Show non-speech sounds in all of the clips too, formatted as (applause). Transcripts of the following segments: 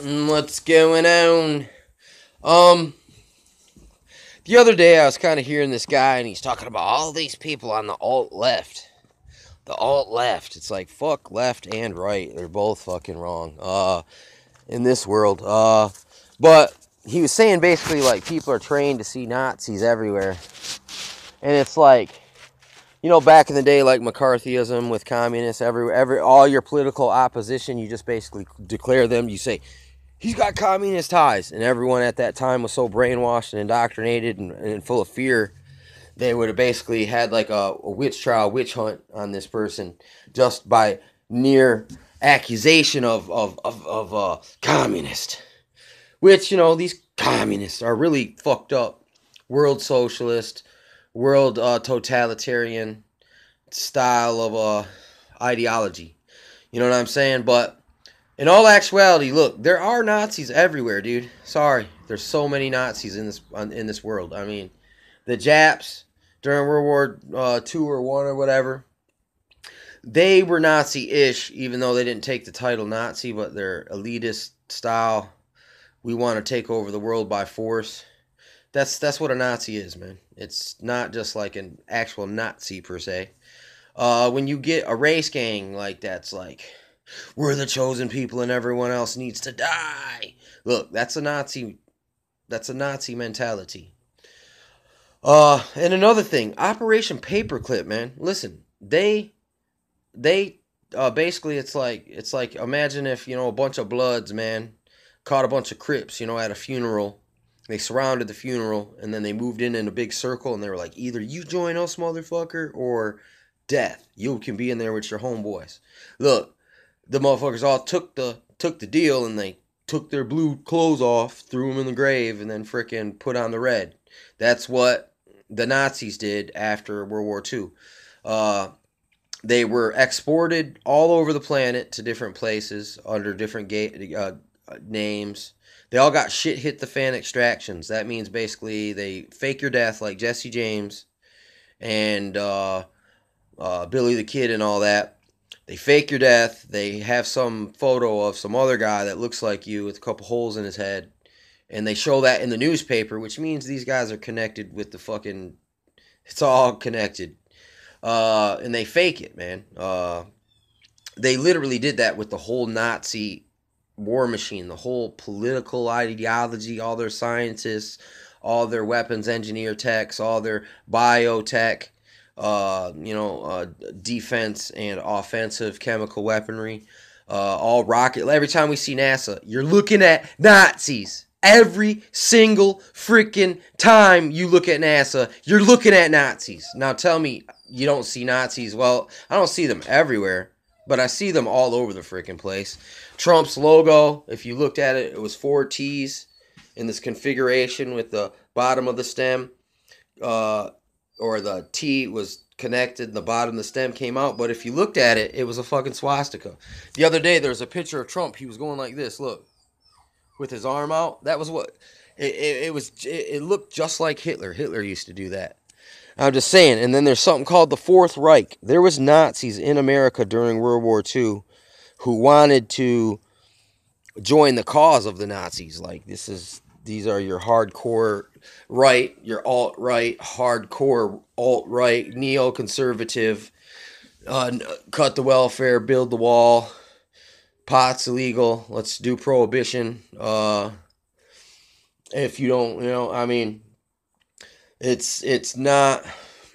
Mm, What's going on? Um, the other day I was kind of hearing this guy, and he's talking about all these people on the alt left. The alt left. It's like fuck left and right. They're both fucking wrong. Uh, in this world. Uh, but he was saying basically like people are trained to see Nazis everywhere, and it's like. You know, back in the day, like McCarthyism with communists, every every all your political opposition, you just basically declare them. You say, he's got communist ties and everyone at that time was so brainwashed and indoctrinated and, and full of fear they would have basically had like a, a witch trial witch hunt on this person just by near accusation of of of, of uh, communist. Which you know these communists are really fucked up. World socialist world uh, totalitarian style of uh, ideology. You know what i'm saying? But in all actuality, look, there are Nazis everywhere, dude. Sorry, there's so many Nazis in this in this world. I mean, the Japs during World War uh, Two or One or whatever, they were Nazi-ish, even though they didn't take the title Nazi, but their elitist style. We want to take over the world by force. That's that's what a Nazi is, man. It's not just like an actual Nazi per se. Uh, when you get a race gang like that's like we're the chosen people and everyone else needs to die. Look, that's a Nazi that's a Nazi mentality. Uh and another thing, Operation Paperclip, man. Listen, they they uh basically it's like it's like imagine if, you know, a bunch of bloods, man, caught a bunch of crips, you know, at a funeral. They surrounded the funeral and then they moved in in a big circle and they were like either you join us motherfucker or death. You can be in there with your homeboys. Look, the motherfuckers all took the took the deal and they took their blue clothes off, threw them in the grave, and then frickin' put on the red. That's what the Nazis did after World War II. Uh, they were exported all over the planet to different places under different ga- uh, names. They all got shit hit the fan extractions. That means basically they fake your death like Jesse James and uh, uh, Billy the Kid and all that they fake your death. They have some photo of some other guy that looks like you with a couple holes in his head. And they show that in the newspaper, which means these guys are connected with the fucking. It's all connected. Uh, and they fake it, man. Uh, they literally did that with the whole Nazi war machine, the whole political ideology, all their scientists, all their weapons engineer techs, all their biotech uh, you know, uh, defense and offensive chemical weaponry, uh, all rocket. Every time we see NASA, you're looking at Nazis. Every single freaking time you look at NASA, you're looking at Nazis. Now tell me you don't see Nazis. Well, I don't see them everywhere, but I see them all over the freaking place. Trump's logo, if you looked at it, it was four T's in this configuration with the bottom of the stem. Uh, or the T was connected, and the bottom of the stem came out. But if you looked at it, it was a fucking swastika. The other day, there was a picture of Trump. He was going like this. Look, with his arm out. That was what it, it, it was. It, it looked just like Hitler. Hitler used to do that. I'm just saying. And then there's something called the Fourth Reich. There was Nazis in America during World War II who wanted to join the cause of the Nazis. Like this is these are your hardcore right, your alt right, hardcore alt right, neoconservative, uh, cut the welfare, build the wall, pot's illegal, let's do prohibition. Uh, if you don't, you know, I mean, it's it's not.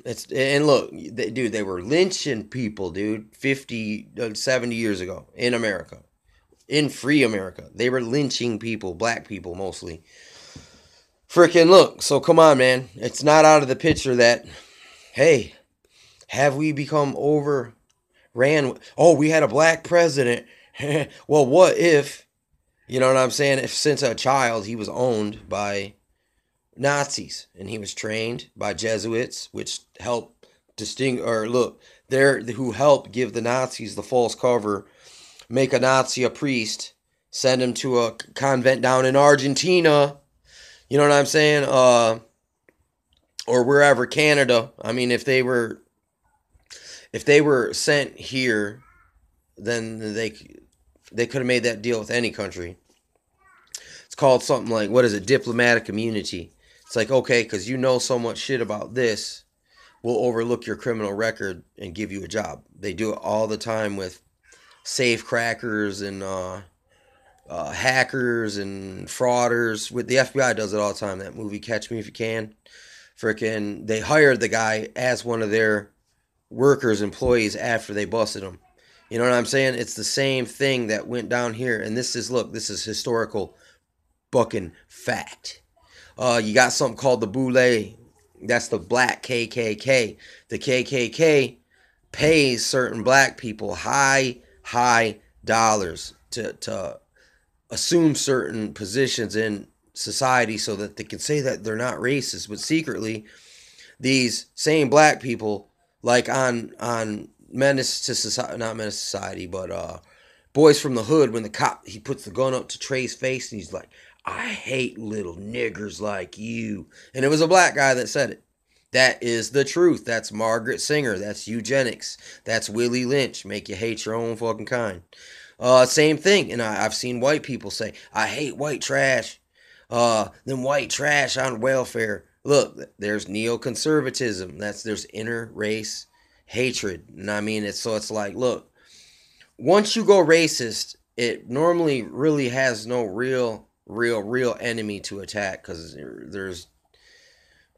It's and look, they, dude, they were lynching people, dude, 50, uh, 70 years ago in America in free America. They were lynching people, black people mostly. Freaking look, so come on, man. It's not out of the picture that, hey, have we become overran? Oh, we had a black president. (laughs) well, what if, you know what I'm saying? If since a child he was owned by Nazis and he was trained by Jesuits, which helped distinguish, or look, they're who helped give the Nazis the false cover make a Nazi a priest, send him to a convent down in Argentina. You know what I'm saying? Uh, or wherever Canada. I mean, if they were, if they were sent here, then they they could have made that deal with any country. It's called something like what is it? Diplomatic immunity. It's like okay, because you know so much shit about this, we'll overlook your criminal record and give you a job. They do it all the time with safe crackers and uh, uh, hackers and frauders. With the FBI does it all the time. That movie Catch Me If You Can, freaking they hired the guy as one of their workers, employees after they busted him. You know what I'm saying? It's the same thing that went down here. And this is, look, this is historical fucking fact. Uh, you got something called the Boule. That's the black KKK. The KKK pays certain black people high, high dollars to, to assume certain positions in society so that they can say that they're not racist. But secretly, these same black people, like on on Menace to Society, not Menace Society, but uh, Boys from the Hood, when the cop he puts the gun up to Trey's face and he's like, "I hate little niggers like you," and it was a black guy that said it. That is the truth. That's Margaret Sanger. That's eugenics. That's Willie Lynch. Make you hate your own fucking kind. Uh, same thing. And I, have seen white people say, I hate white trash. Uh, then white trash on welfare. Look, there's neoconservatism. That's there's inner race hatred. And I mean, it's so it's like, look, once you go racist, it normally really has no real, real, real enemy to attack because there's,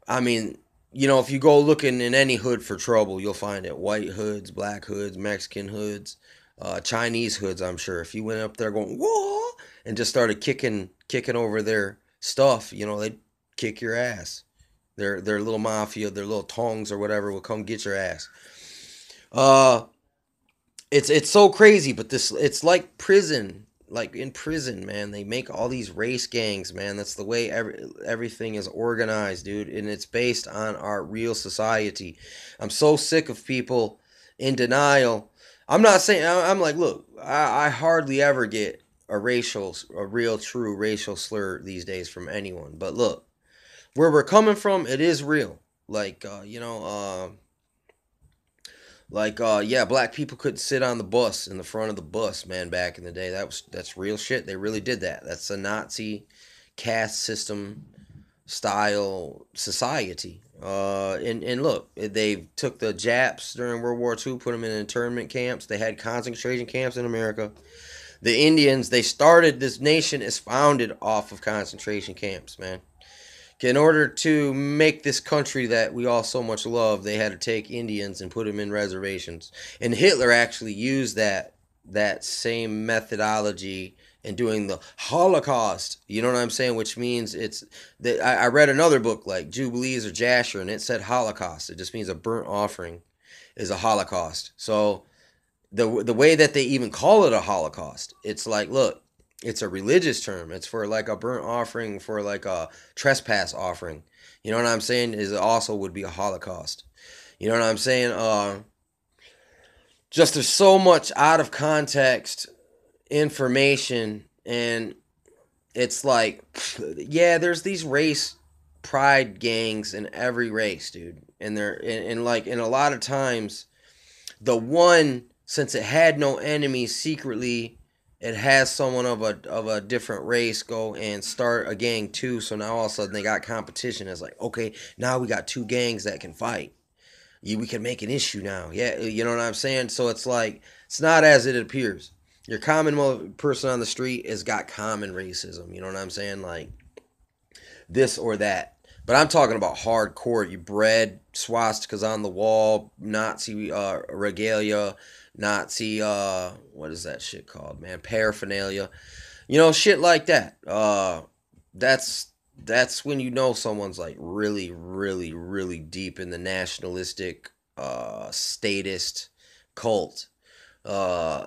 I mean, you know, if you go looking in any hood for trouble, you'll find it. White hoods, black hoods, Mexican hoods, uh, Chinese hoods. I'm sure if you went up there going whoa and just started kicking, kicking over their stuff, you know, they'd kick your ass. Their their little mafia, their little tongs or whatever will come get your ass. Uh it's it's so crazy, but this it's like prison. Like in prison, man, they make all these race gangs, man. That's the way every, everything is organized, dude, and it's based on our real society. I'm so sick of people in denial. I'm not saying I'm like, look, I, I hardly ever get a racial, a real, true racial slur these days from anyone. But look, where we're coming from, it is real. Like, uh, you know, uh, like, uh, yeah, black people couldn't sit on the bus in the front of the bus, man. Back in the day, that was that's real shit. They really did that. That's a Nazi caste system style society. Uh, and and look, they took the Japs during World War II, put them in internment camps. They had concentration camps in America. The Indians, they started this nation is founded off of concentration camps, man in order to make this country that we all so much love, they had to take Indians and put them in reservations. And Hitler actually used that that same methodology in doing the Holocaust. You know what I'm saying? Which means it's that I, I read another book like Jubilees or Jasher, and it said Holocaust. It just means a burnt offering is a Holocaust. So the the way that they even call it a Holocaust, it's like, look, it's a religious term. It's for like a burnt offering, for like a trespass offering. You know what I'm saying? Is also would be a Holocaust. You know what I'm saying? Uh, just there's so much out of context information, and it's like, yeah, there's these race pride gangs in every race, dude, and they're and, and like, and a lot of times, the one since it had no enemies secretly it has someone of a of a different race go and start a gang too. So now all of a sudden they got competition. It's like okay, now we got two gangs that can fight. You, we can make an issue now. Yeah, you know what I'm saying. So it's like it's not as it appears. Your common person on the street has got common racism. You know what I'm saying? Like this or that. But I'm talking about hardcore. You bred swastikas on the wall, Nazi uh, regalia, Nazi uh what is that shit called, man? Paraphernalia. You know, shit like that. Uh that's that's when you know someone's like really, really, really deep in the nationalistic uh statist cult. Uh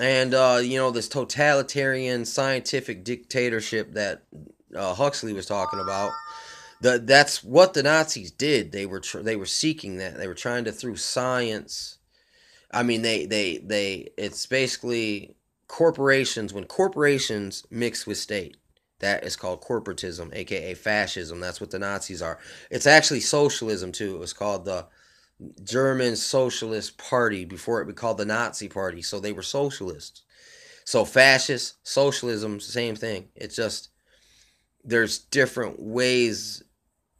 and uh, you know this totalitarian scientific dictatorship that uh, Huxley was talking about. The, that's what the Nazis did. They were tr- they were seeking that. They were trying to through science I mean, they they they it's basically corporations when corporations mix with state. That is called corporatism, aka fascism. That's what the Nazis are. It's actually socialism too. It was called the German Socialist Party before it was called the Nazi Party. So they were socialists. So fascist, socialism, same thing. It's just there's different ways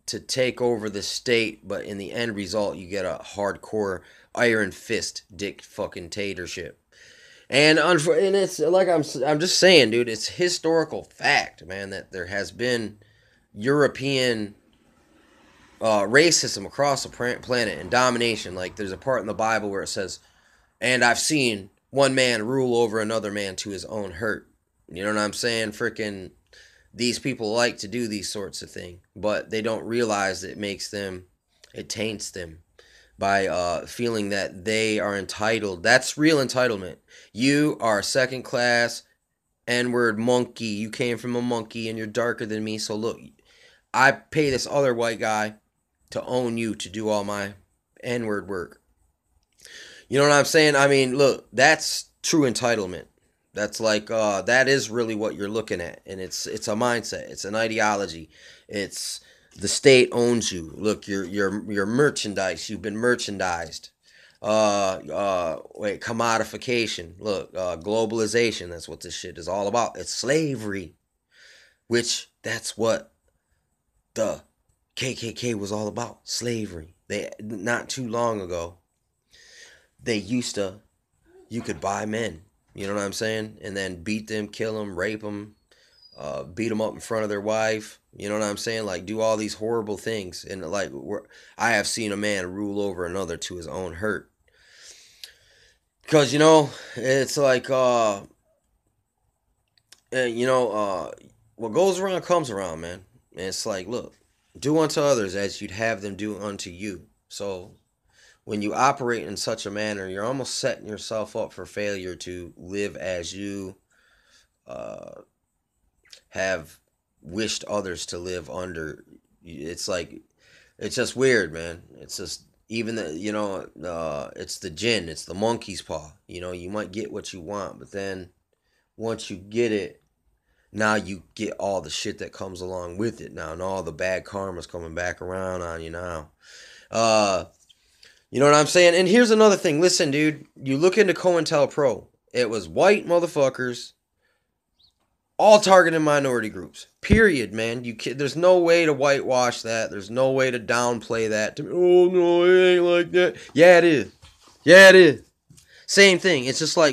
to take over the state, but in the end result, you get a hardcore iron fist dick fucking tatership. And unfor- and it's like I'm I'm just saying, dude, it's historical fact, man, that there has been European uh, racism across the planet and domination. Like there's a part in the Bible where it says, "And I've seen one man rule over another man to his own hurt." You know what I'm saying? Freaking these people like to do these sorts of things, but they don't realize it makes them, it taints them by uh, feeling that they are entitled. That's real entitlement. You are second class, N word monkey. You came from a monkey and you're darker than me. So look, I pay this other white guy to own you to do all my N word work. You know what I'm saying? I mean, look, that's true entitlement. That's like uh, that is really what you're looking at, and it's it's a mindset, it's an ideology, it's the state owns you. Look, you're you're you're merchandise. You've been merchandised. Uh, uh, wait, commodification. Look, uh, globalization. That's what this shit is all about. It's slavery, which that's what the KKK was all about. Slavery. They not too long ago. They used to, you could buy men you know what I'm saying? And then beat them, kill them, rape them, uh, beat them up in front of their wife. You know what I'm saying? Like do all these horrible things. And like I have seen a man rule over another to his own hurt. Cause you know it's like uh, you know uh, what goes around comes around, man. And it's like look, do unto others as you'd have them do unto you. So when you operate in such a manner, you're almost setting yourself up for failure to live as you uh, have wished others to live under. It's like, it's just weird, man. It's just even the you know, uh, it's the jinn, it's the monkey's paw. You know, you might get what you want, but then once you get it, now you get all the shit that comes along with it now, and all the bad karma's coming back around on you now. Uh, you know what I'm saying? And here's another thing. Listen, dude, you look into COINTELPRO. It was white motherfuckers all targeting minority groups. Period, man. You can, there's no way to whitewash that. There's no way to downplay that. To, oh no, it ain't like that. Yeah, it is. Yeah, it is. Same thing. It's just like